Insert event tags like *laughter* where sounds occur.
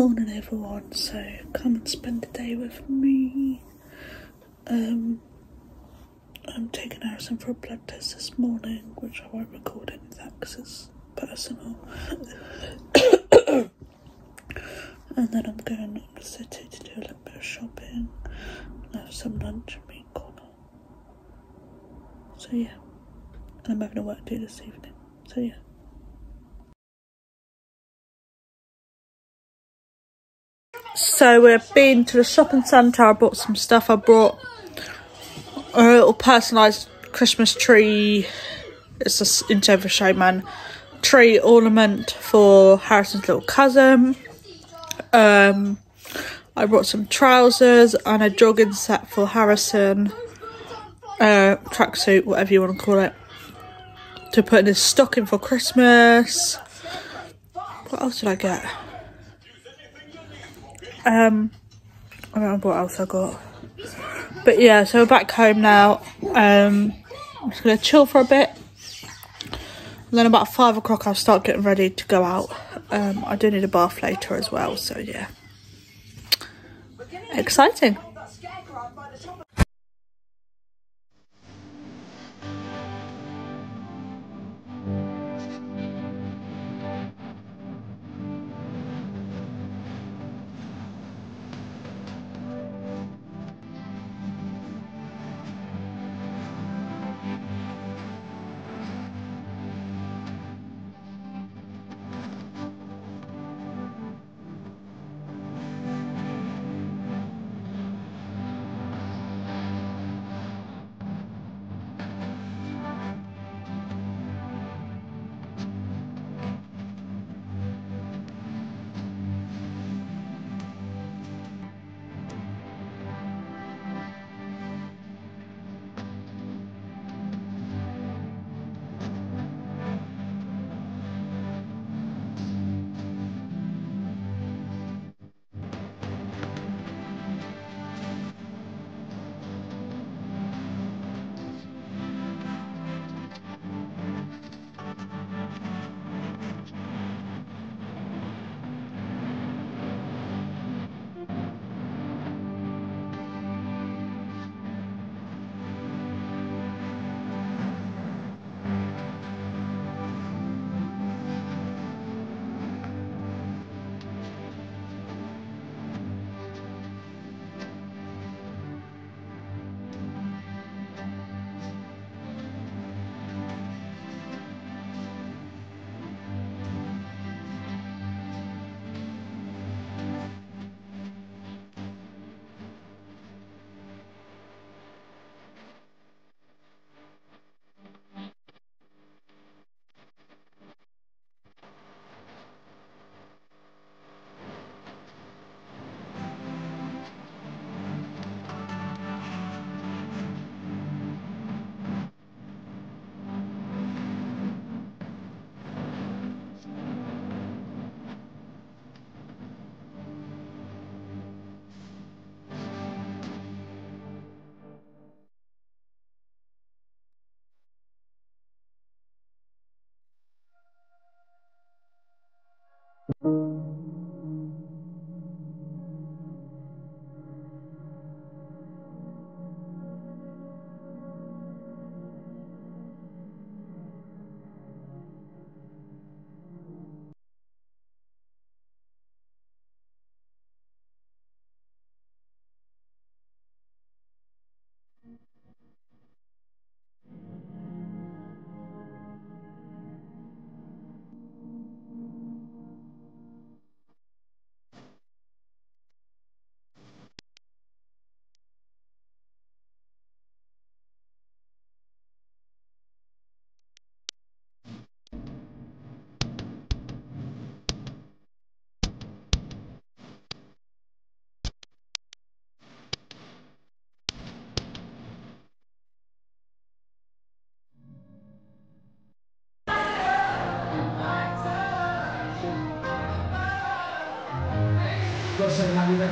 Morning everyone, so come and spend the day with me. Um, I'm taking Harrison for a blood test this morning, which I won't record any of that because it's personal. *coughs* and then I'm going to the city to do a little bit of shopping and have some lunch and meet Connor. So yeah, and I'm having a work day this evening. So yeah. So we've been to the shopping centre. I bought some stuff. I brought a little personalised Christmas tree. It's a Into Showman tree ornament for Harrison's little cousin. Um, I brought some trousers and a jogging set for Harrison. Uh, tracksuit, whatever you want to call it. To put in his stocking for Christmas. What else did I get? Um, I don't remember what else I got. But yeah, so we're back home now. Um, I'm just to chill for a bit. And then about five o'clock I'll start getting ready to go out. Um, I do need a bath later as well, so yeah. Exciting. cosas en la vida.